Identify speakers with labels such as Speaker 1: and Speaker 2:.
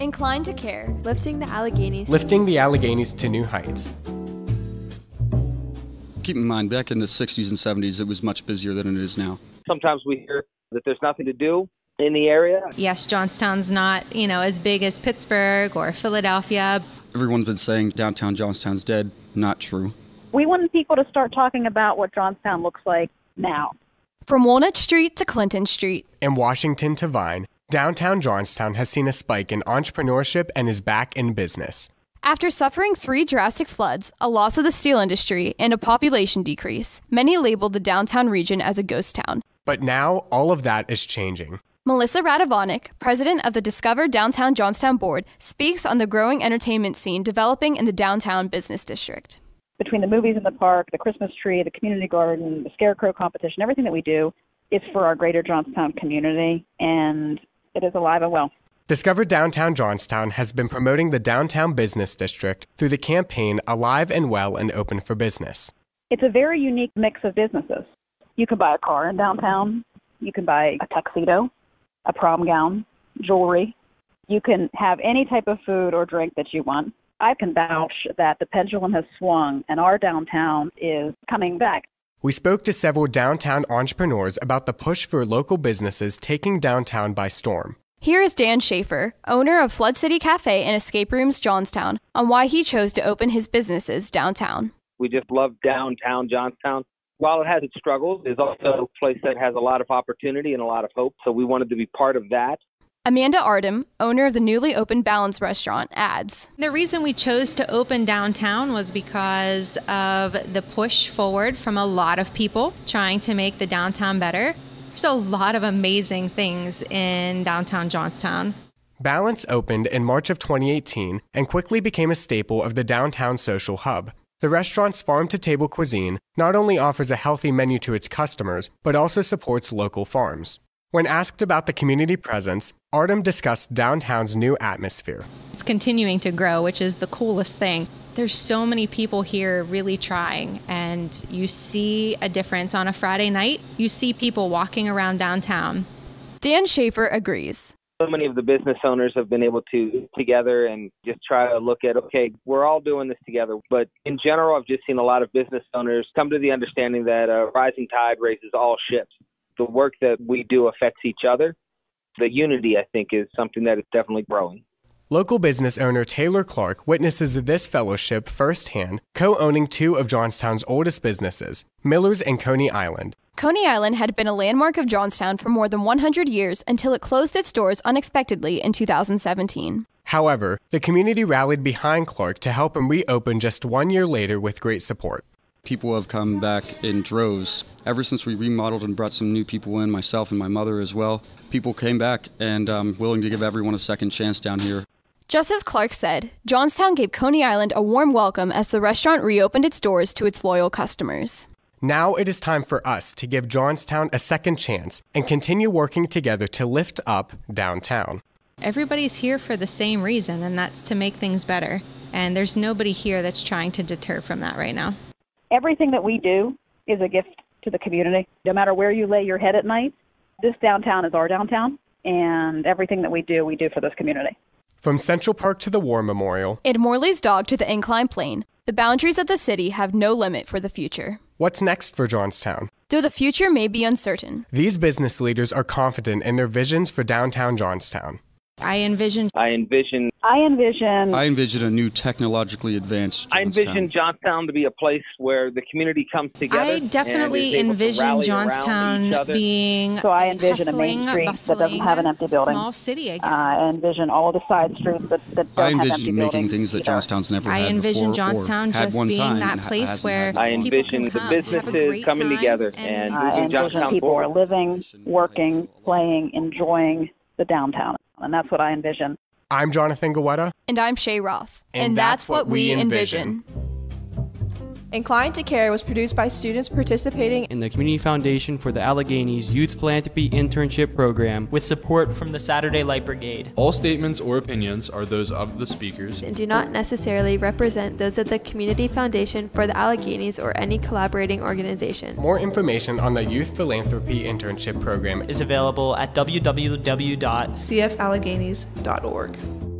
Speaker 1: Inclined to care.
Speaker 2: Lifting the Alleghenies.
Speaker 3: Lifting the Alleghenies to new heights.
Speaker 4: Keep in mind, back in the 60s and 70s, it was much busier than it is now.
Speaker 5: Sometimes we hear that there's nothing to do in the area.
Speaker 6: Yes, Johnstown's not, you know, as big as Pittsburgh or Philadelphia.
Speaker 4: Everyone's been saying downtown Johnstown's dead. Not true.
Speaker 7: We want people to start talking about what Johnstown looks like now.
Speaker 1: From Walnut Street to Clinton Street.
Speaker 3: And Washington to Vine, downtown Johnstown has seen a spike in entrepreneurship and is back in business.
Speaker 1: After suffering three drastic floods, a loss of the steel industry, and a population decrease, many labeled the downtown region as a ghost town.
Speaker 3: But now all of that is changing.
Speaker 1: Melissa Radovanik, president of the Discover Downtown Johnstown Board, speaks on the growing entertainment scene developing in the downtown business district.
Speaker 7: Between the movies in the park, the Christmas tree, the community garden, the scarecrow competition, everything that we do is for our greater Johnstown community, and it is alive and well.
Speaker 3: Discover Downtown Johnstown has been promoting the downtown business district through the campaign Alive and Well and Open for Business.
Speaker 7: It's a very unique mix of businesses. You can buy a car in downtown, you can buy a tuxedo, a prom gown, jewelry. You can have any type of food or drink that you want. I can vouch that the pendulum has swung and our downtown is coming back.
Speaker 3: We spoke to several downtown entrepreneurs about the push for local businesses taking downtown by storm.
Speaker 1: Here is Dan Schaefer, owner of Flood City Cafe and Escape Rooms Johnstown, on why he chose to open his businesses downtown.
Speaker 5: We just love downtown Johnstown. While it has its struggles, it's also a place that has a lot of opportunity and a lot of hope. So we wanted to be part of that.
Speaker 1: Amanda Ardem, owner of the newly opened Balance restaurant, adds
Speaker 6: The reason we chose to open downtown was because of the push forward from a lot of people trying to make the downtown better. There's a lot of amazing things in downtown Johnstown.
Speaker 3: Balance opened in March of 2018 and quickly became a staple of the downtown social hub. The restaurant's farm to table cuisine not only offers a healthy menu to its customers, but also supports local farms. When asked about the community presence, Artem discussed downtown's new atmosphere.
Speaker 6: It's continuing to grow, which is the coolest thing. There's so many people here really trying, and you see a difference on a Friday night. You see people walking around downtown.
Speaker 1: Dan Schaefer agrees.
Speaker 5: So many of the business owners have been able to together and just try to look at okay, we're all doing this together. But in general, I've just seen a lot of business owners come to the understanding that a rising tide raises all ships. The work that we do affects each other. The unity, I think, is something that is definitely growing.
Speaker 3: Local business owner Taylor Clark witnesses this fellowship firsthand, co owning two of Johnstown's oldest businesses, Miller's and Coney Island.
Speaker 1: Coney Island had been a landmark of Johnstown for more than 100 years until it closed its doors unexpectedly in 2017.
Speaker 3: However, the community rallied behind Clark to help him reopen just one year later with great support.
Speaker 4: People have come back in droves. Ever since we remodeled and brought some new people in, myself and my mother as well, people came back and um, willing to give everyone a second chance down here.
Speaker 1: Just as Clark said, Johnstown gave Coney Island a warm welcome as the restaurant reopened its doors to its loyal customers.
Speaker 3: Now it is time for us to give Johnstown a second chance and continue working together to lift up downtown.
Speaker 6: Everybody's here for the same reason, and that's to make things better. And there's nobody here that's trying to deter from that right now.
Speaker 7: Everything that we do is a gift to the community. No matter where you lay your head at night, this downtown is our downtown, and everything that we do, we do for this community.
Speaker 3: From Central Park to the War Memorial,
Speaker 1: and Morley's Dog to the Incline Plane, the boundaries of the city have no limit for the future.
Speaker 3: What's next for Johnstown?
Speaker 1: Though the future may be uncertain,
Speaker 3: these business leaders are confident in their visions for downtown Johnstown.
Speaker 6: I envision.
Speaker 5: I envision.
Speaker 7: I envision.
Speaker 4: I envision a new technologically advanced.
Speaker 5: I envision Johnstown to be a place where the community comes together.
Speaker 6: I definitely envision Johnstown being.
Speaker 7: So I envision a main street that doesn't have an empty building.
Speaker 6: Small city again.
Speaker 7: Uh, I envision all the side streets that, that don't
Speaker 4: I
Speaker 7: have empty
Speaker 4: envision
Speaker 7: buildings.
Speaker 4: making things that Johnstown's never
Speaker 6: I
Speaker 4: had
Speaker 6: envision
Speaker 4: before
Speaker 6: Johnstown just
Speaker 4: one
Speaker 6: being
Speaker 4: time
Speaker 6: that
Speaker 4: and ha-
Speaker 6: place
Speaker 4: hasn't
Speaker 6: where
Speaker 4: had
Speaker 5: I
Speaker 4: before.
Speaker 6: people
Speaker 5: envision the
Speaker 6: come,
Speaker 5: businesses coming together
Speaker 6: and
Speaker 5: and
Speaker 7: I envision
Speaker 5: Johnstown
Speaker 7: people are living, working, playing, enjoying the downtown, and that's what I envision.
Speaker 3: I'm Jonathan Gawetta.
Speaker 1: and I'm Shay Roth.
Speaker 3: And that's what we envision.
Speaker 2: Inclined to Care was produced by students participating
Speaker 8: in the Community Foundation for the Alleghenies Youth Philanthropy Internship Program
Speaker 9: with support from the Saturday Light Brigade.
Speaker 10: All statements or opinions are those of the speakers
Speaker 2: and do not necessarily represent those of the Community Foundation for the Alleghenies or any collaborating organization.
Speaker 3: More information on the Youth Philanthropy Internship Program
Speaker 9: is available at www.cfalleghenies.org.